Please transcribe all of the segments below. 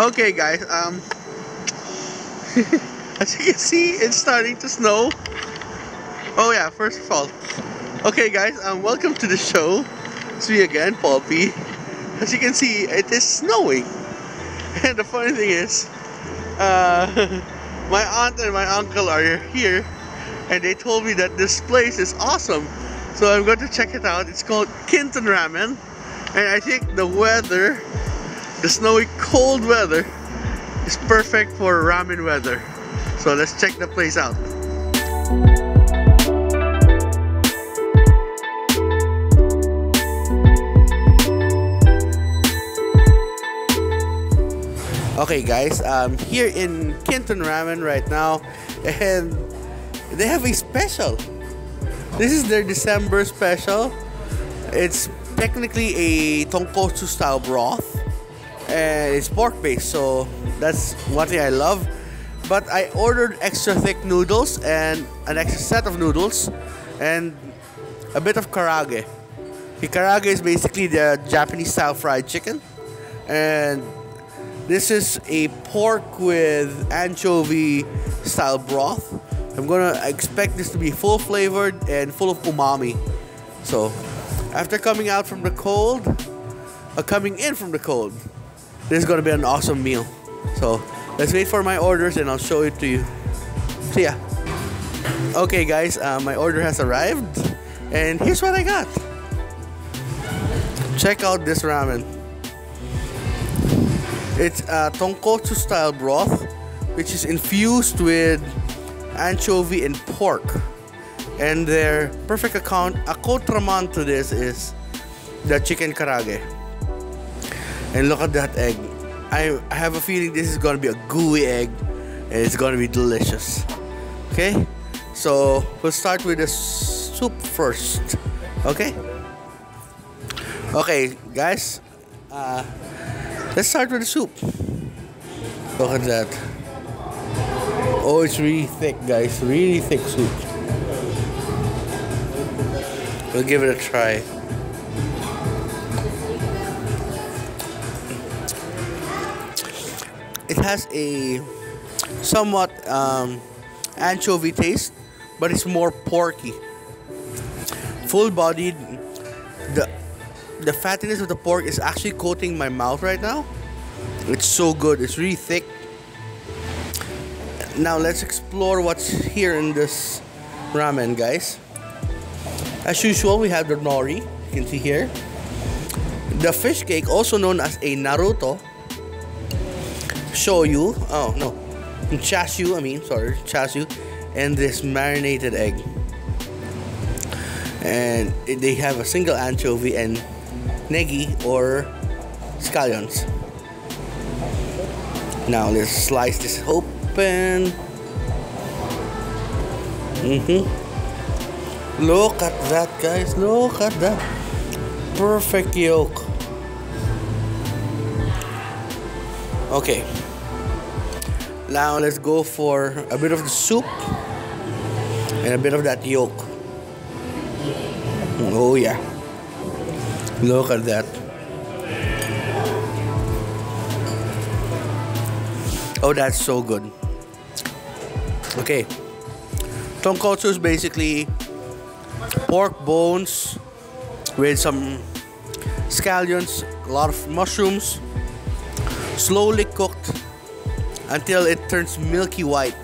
Okay, guys. Um, as you can see, it's starting to snow. Oh yeah. First of all, okay, guys. Um, welcome to the show. It's me again, Paul P. As you can see, it is snowing. And the funny thing is, uh, my aunt and my uncle are here, and they told me that this place is awesome. So I'm going to check it out. It's called Kinton Ramen, and I think the weather the snowy cold weather is perfect for ramen weather. So let's check the place out. Okay guys, I'm here in Kinton Ramen right now and they have a special. This is their December special. It's technically a tonkotsu style broth and it's pork based so that's one thing I love. But I ordered extra thick noodles and an extra set of noodles and a bit of karaage. The karaage is basically the Japanese style fried chicken. And this is a pork with anchovy style broth. I'm gonna expect this to be full flavored and full of umami. So after coming out from the cold uh, coming in from the cold this is gonna be an awesome meal. So let's wait for my orders and I'll show it to you. See ya. Okay guys, uh, my order has arrived and here's what I got. Check out this ramen. It's a tonkotsu style broth which is infused with anchovy and pork. And their perfect account to this is the chicken karaage. And look at that egg. I, I have a feeling this is gonna be a gooey egg and it's gonna be delicious. Okay? So we'll start with the soup first. Okay? Okay, guys. Uh, let's start with the soup. Look at that. Oh, it's really thick, guys. Really thick soup. We'll give it a try. Has a somewhat um, anchovy taste, but it's more porky. Full bodied. The the fattiness of the pork is actually coating my mouth right now. It's so good. It's really thick. Now let's explore what's here in this ramen, guys. As usual, we have the nori. You can see here. The fish cake, also known as a naruto, shoyu. Oh no, chashu. I mean, sorry, chashu, and this marinated egg. And they have a single anchovy and negi or scallions. Now let's slice this open. Mm-hmm. Look at that, guys. Look at that. Perfect yolk. Okay. Now let's go for a bit of the soup and a bit of that yolk. Oh yeah. Look at that. Oh, that's so good. Okay. Tonkotsu is basically pork bones with some scallions, a lot of mushrooms, slowly cooked until it turns milky white.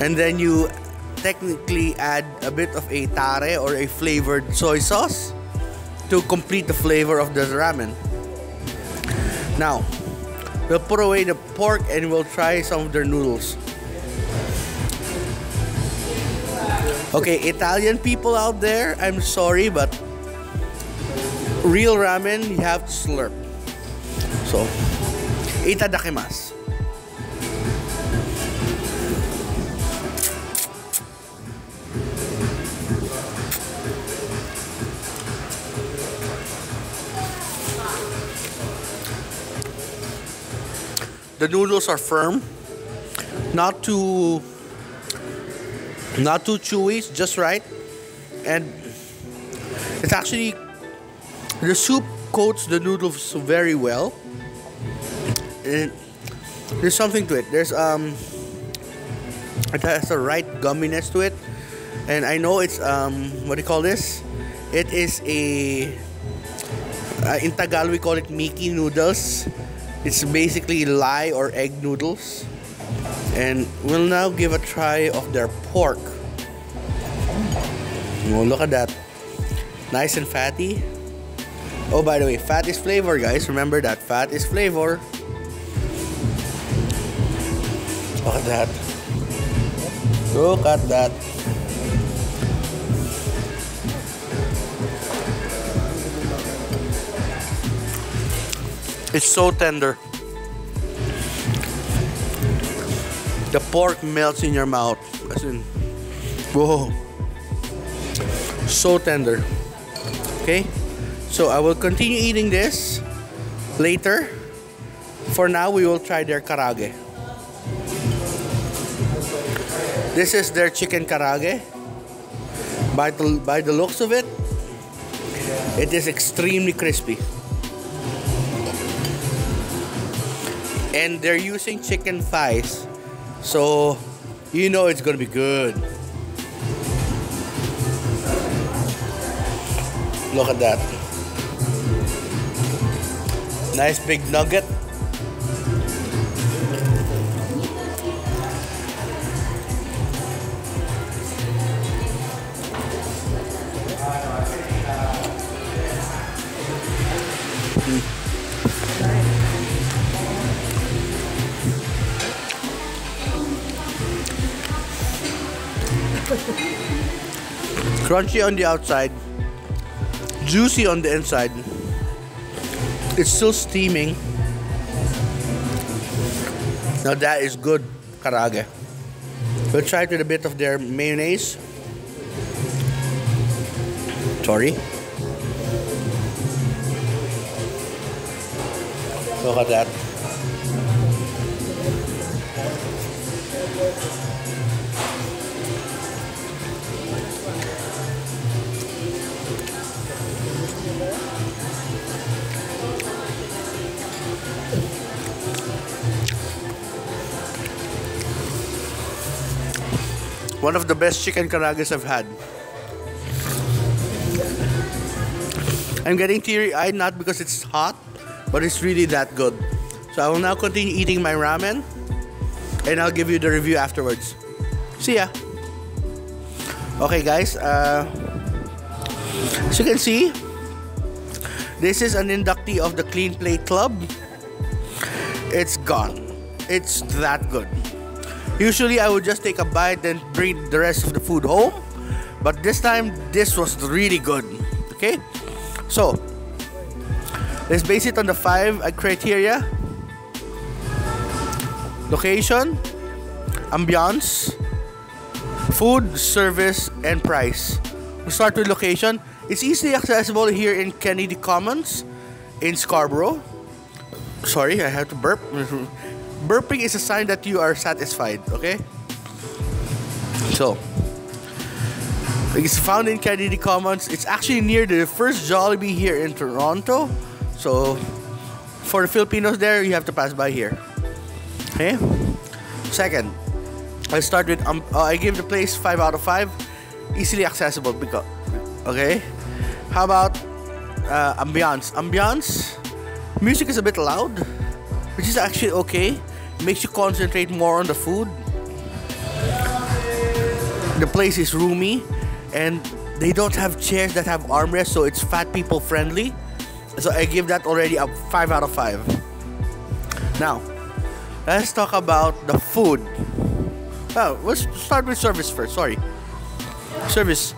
And then you technically add a bit of a tare or a flavored soy sauce to complete the flavor of the ramen. Now, we'll put away the pork and we'll try some of their noodles. Okay, Italian people out there, I'm sorry, but real ramen, you have to slurp. So, itadakimasu. The noodles are firm, not too not too chewy, just right. And it's actually the soup coats the noodles very well. It, there's something to it. There's um, it has the right gumminess to it, and I know it's um, what do you call this? It is a uh, in Tagalog we call it miki noodles. It's basically lye or egg noodles, and we'll now give a try of their pork. Oh, look at that, nice and fatty. Oh, by the way, fat is flavor, guys. Remember that fat is flavor. Look at that. Look at that. It's so tender. The pork melts in your mouth. As in, whoa. So tender. Okay? So I will continue eating this later. For now, we will try their karaage. This is their chicken karaage. By the, by the looks of it, it is extremely crispy. And they're using chicken thighs. So, you know it's gonna be good. Look at that. Nice big nugget. Crunchy on the outside, juicy on the inside. It's still steaming. Now that is good karaage. We'll try it with a bit of their mayonnaise. Sorry. Look at that. One of the best chicken karaages I've had. I'm getting teary eyed not because it's hot, but it's really that good. So I will now continue eating my ramen and I'll give you the review afterwards. See ya. Okay, guys, uh, as you can see, this is an inductee of the Clean Plate Club. It's gone. It's that good. Usually I would just take a bite and bring the rest of the food home. But this time, this was really good. Okay? So, let's base it on the five criteria location, ambiance, food, service, and price. We start with location. It's easily accessible here in Kennedy Commons in Scarborough. Sorry, I have to burp. burping is a sign that you are satisfied, okay? So, it's found in Kennedy Commons. It's actually near the first Jollibee here in Toronto. So, for the Filipinos there, you have to pass by here. Okay? Second, I start with um, uh, I give the place 5 out of 5. Easily accessible because okay? How about uh, ambiance? Ambiance music is a bit loud, which is actually okay makes you concentrate more on the food. The place is roomy and they don't have chairs that have armrests, so it's fat people friendly. So I give that already a 5 out of 5. Now, let's talk about the food. Well, let's start with service first. Sorry. Service.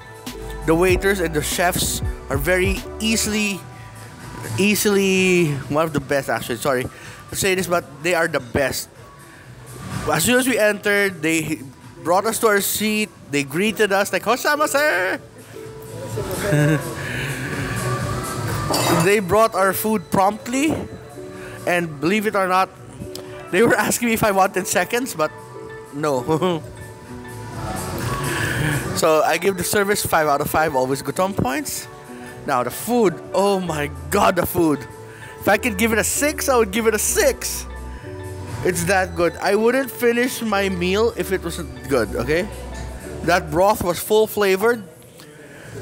The waiters and the chefs are very easily, easily one of the best actually. Sorry to say this, but they are the best as soon as we entered, they brought us to our seat. They greeted us like "Hoshama, sir." they brought our food promptly, and believe it or not, they were asking me if I wanted seconds, but no. so I give the service five out of five. Always good on points. Now the food. Oh my god, the food. If I could give it a six, I would give it a six. It's that good. I wouldn't finish my meal if it wasn't good, okay? That broth was full flavored.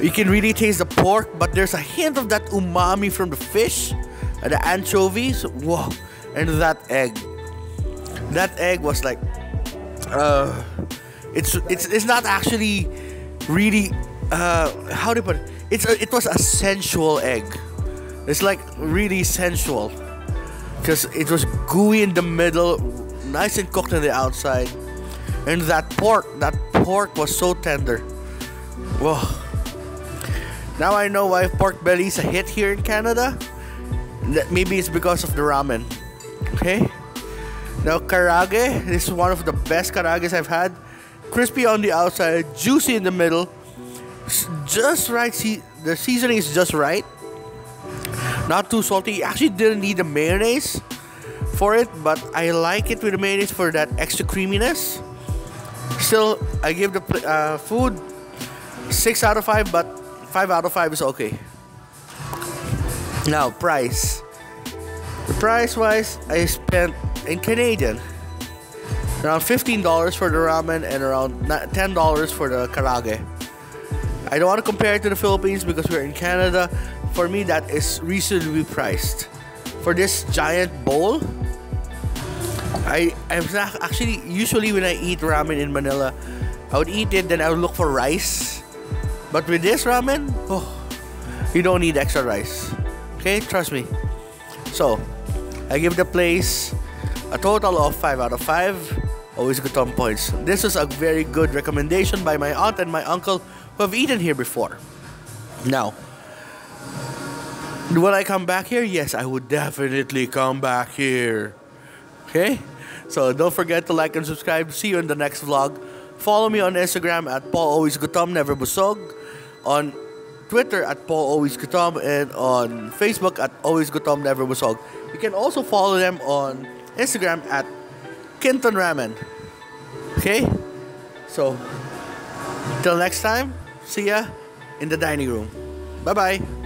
You can really taste the pork, but there's a hint of that umami from the fish, and the anchovies. Whoa, and that egg. That egg was like, uh, it's it's it's not actually really uh how do you put it? It's a, it was a sensual egg. It's like really sensual because it was gooey in the middle, nice and cooked on the outside, and that pork, that pork was so tender. Whoa! Now I know why pork belly is a hit here in Canada. Maybe it's because of the ramen. Okay. Now karaage, this is one of the best karaages I've had. Crispy on the outside, juicy in the middle, just right. See, the seasoning is just right not too salty. Actually, didn't need the mayonnaise for it, but I like it with the mayonnaise for that extra creaminess. Still, I give the uh, food six out of five, but five out of five is okay. Now, price. The price wise, I spent in Canadian around $15 for the ramen and around $10 for the karaage. I don't want to compare it to the Philippines because we're in Canada, for me that is reasonably priced. For this giant bowl I I'm actually usually when I eat ramen in Manila I would eat it then I would look for rice. But with this ramen oh you don't need extra rice. Okay trust me. So I give the place a total of 5 out of 5 always good on points. This was a very good recommendation by my aunt and my uncle who have eaten here before. Now Will I come back here? Yes, I would definitely come back here. Okay? So don't forget to like and subscribe. See you in the next vlog. Follow me on Instagram at Paul Always Gutom Never Busog. On Twitter at Paul Always Gutom and on Facebook at Always Gutom Never Busog. You can also follow them on Instagram at Kinton Ramen. Okay? So, till next time, see ya in the dining room. Bye bye.